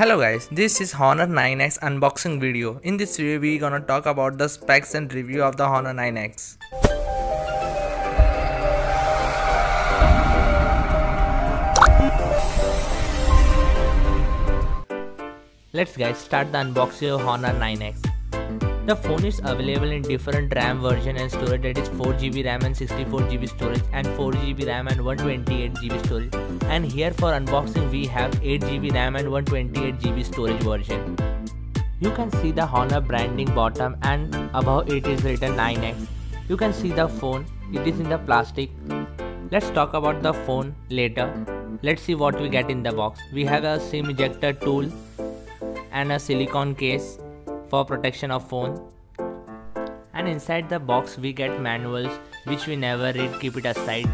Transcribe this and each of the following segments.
Hello guys, this is Honor 9X unboxing video. In this video we gonna talk about the specs and review of the Honor 9X. Let's guys start the unboxing of Honor 9X. The phone is available in different RAM version and storage that is 4GB RAM and 64GB storage and 4GB RAM and 128GB storage and here for unboxing we have 8GB RAM and 128GB storage version. You can see the Honor branding bottom and above it is written 9X. You can see the phone, it is in the plastic. Let's talk about the phone later. Let's see what we get in the box. We have a SIM ejector tool and a silicone case for protection of phone. And inside the box we get manuals which we never read. Keep it aside.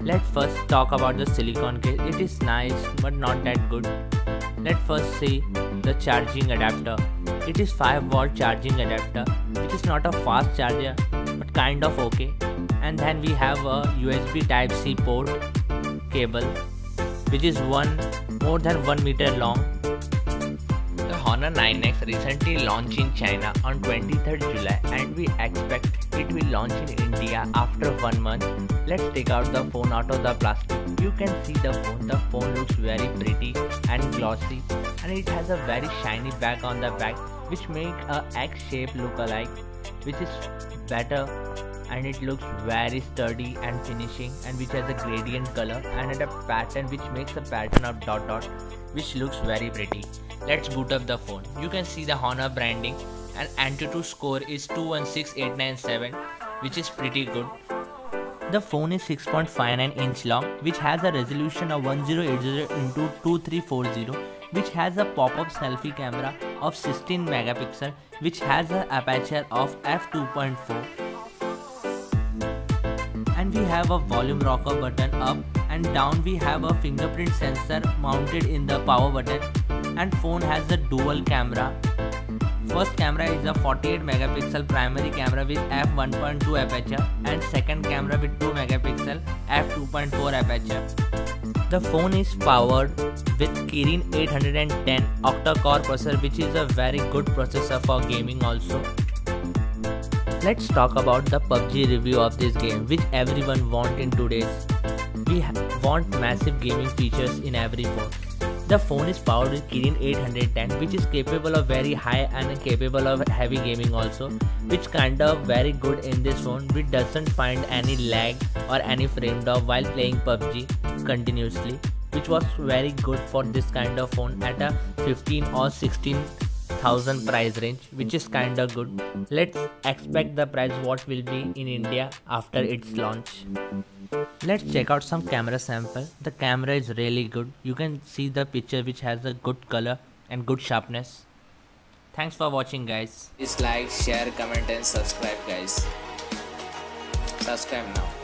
Let's first talk about the silicone case. It is nice but not that good. Let's first see the charging adapter. It is 5 volt charging adapter. Which is not a fast charger but kind of okay. And then we have a usb type c port cable which is one more than 1 meter long Honor 9X recently launched in China on 23rd July and we expect it will launch in India after one month. Let's take out the phone out of the plastic. You can see the phone. The phone looks very pretty and glossy and it has a very shiny back on the back which makes a X shape look alike which is better and it looks very sturdy and finishing and which has a gradient color and a pattern which makes a pattern of dot dot which looks very pretty. Let's boot up the phone. You can see the Honor branding and Antutu score is 216897 which is pretty good. The phone is 6.59 inch long which has a resolution of 1080 into 2340 which has a pop-up selfie camera of 16 megapixel which has an aperture of f2.4 and we have a volume rocker button up and down we have a fingerprint sensor mounted in the power button and phone has a dual camera. First camera is a 48 megapixel primary camera with f1.2 aperture and second camera with 2 megapixel f2.4 aperture. The phone is powered with Kirin 810 octa-core processor which is a very good processor for gaming also. Let's talk about the PUBG review of this game which everyone want in today's. We want massive gaming features in every phone. The phone is powered with Kirin 810 which is capable of very high and capable of heavy gaming also which kind of very good in this phone which doesn't find any lag or any frame drop while playing PUBG continuously which was very good for this kind of phone at a 15 or 16 thousand price range which is kinda good. Let's expect the price what will be in india after its launch. Let's check out some camera sample. The camera is really good. You can see the picture which has a good color and good sharpness. Thanks for watching guys. Please like share comment and subscribe guys. Subscribe now